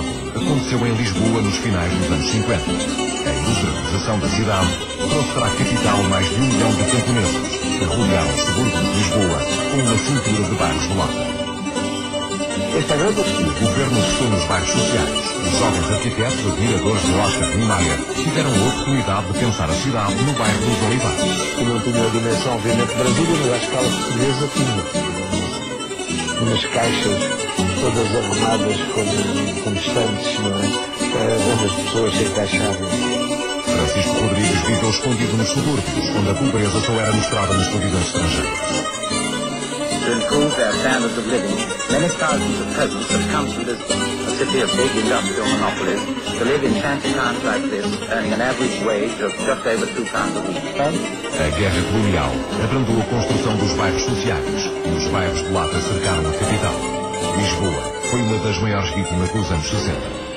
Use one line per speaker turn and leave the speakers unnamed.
aconteceu em Lisboa nos finais dos anos 50. A industrialização da cidade trouxe para a capital mais de um milhão de camponeses, que rodearam os subúrbios de Lisboa com uma cintura de bairros de lata.
Esta grande
O governo investiu nos bairros sociais. Os jovens arquitetos, admiradores de Oscar Niemeyer, tiveram a oportunidade de pensar a cidade no bairro dos Olivares.
que não tinha a dimensão, obviamente, de Brasília, mas à escala portuguesa tinha. Umas caixas todas arrumadas como, como estantes, não é? Eh, Onde as pessoas se encaixavam.
Francisco Rodrigues viveu escondido nos subúrbios, onde a pobreza só era mostrada nas televisões estrangeiras.
to improve their standards of living, many thousands of peasants have come to Lisbon, a city of big industrial monopolies, to live in shanty towns like this, earning an average wage of just over two pounds a week.
A guerra colonial abrandou a construção dos bairros sociais os bairros de lata cercaram a capital. Lisboa foi uma das maiores vítimas dos anos 60.